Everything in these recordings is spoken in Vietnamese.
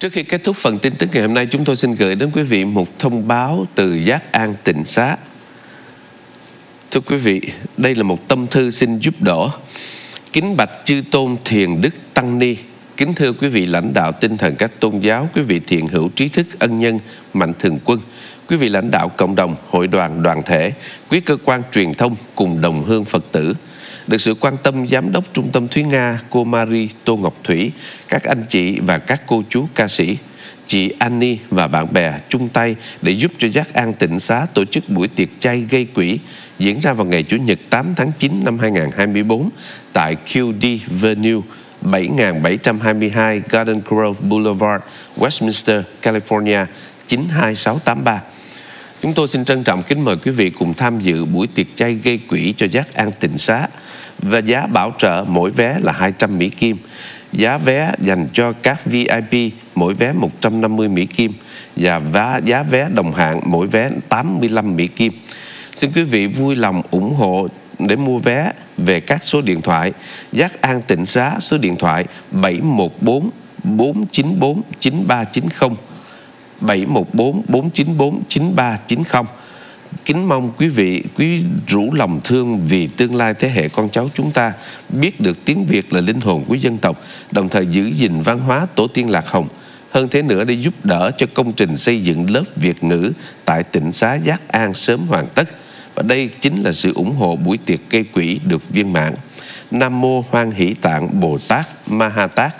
Trước khi kết thúc phần tin tức ngày hôm nay, chúng tôi xin gửi đến quý vị một thông báo từ Giác An Tịnh Xá. Thưa quý vị, đây là một tâm thư xin giúp đỡ. Kính bạch chư tôn thiền đức Tăng Ni, kính thưa quý vị lãnh đạo tinh thần các tôn giáo, quý vị thiện hữu trí thức ân nhân, mạnh thường quân, quý vị lãnh đạo cộng đồng, hội đoàn, đoàn thể, quý cơ quan truyền thông cùng đồng hương Phật tử – được sự quan tâm giám đốc trung tâm Thúy Nga, cô Marie Tô Ngọc Thủy, các anh chị và các cô chú ca sĩ, chị Annie và bạn bè chung tay để giúp cho Giác An Tịnh Xá tổ chức buổi tiệc chay gây quỹ diễn ra vào ngày Chủ nhật 8 tháng 9 năm 2024 tại QD Venue 7722 Garden Grove Boulevard, Westminster, California 92683. Chúng tôi xin trân trọng kính mời quý vị cùng tham dự buổi tiệc chay gây quỹ cho Giác An Tịnh Xá và giá bảo trợ mỗi vé là 200 Mỹ Kim. Giá vé dành cho các VIP mỗi vé 150 Mỹ Kim và giá vé đồng hạng mỗi vé 85 Mỹ Kim. Xin quý vị vui lòng ủng hộ để mua vé về các số điện thoại Giác An Tịnh Xá, số điện thoại 714 494 9390 714 494 9390 kính mong quý vị quý rủ lòng thương vì tương lai thế hệ con cháu chúng ta biết được tiếng Việt là linh hồn của dân tộc, đồng thời giữ gìn văn hóa tổ tiên Lạc Hồng. Hơn thế nữa để giúp đỡ cho công trình xây dựng lớp Việt ngữ tại tỉnh xá Giác An sớm hoàn tất. Và đây chính là sự ủng hộ buổi tiệc cây quỹ được viên mãn. Nam Mô Hoan Hỷ Tạng Bồ Tát Ma Ha Tát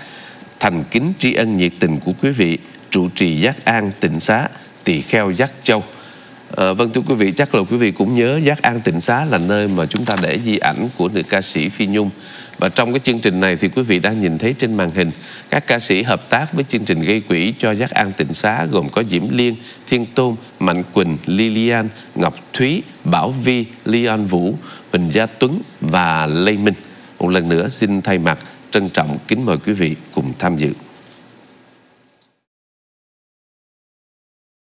Thành kính tri ân nhiệt tình của quý vị trụ trì Giác An tỉnh xá Tỳ Kheo Giác Châu À, vâng thưa quý vị, chắc là quý vị cũng nhớ Giác An Tịnh Xá là nơi mà chúng ta để di ảnh của nữ ca sĩ Phi Nhung. Và trong cái chương trình này thì quý vị đang nhìn thấy trên màn hình các ca sĩ hợp tác với chương trình gây quỹ cho Giác An Tịnh Xá gồm có Diễm Liên, Thiên Tôn, Mạnh Quỳnh, Lilian, Ngọc Thúy, Bảo Vi, Leon Vũ, bình Gia Tuấn và Lê Minh. Một lần nữa xin thay mặt trân trọng kính mời quý vị cùng tham dự.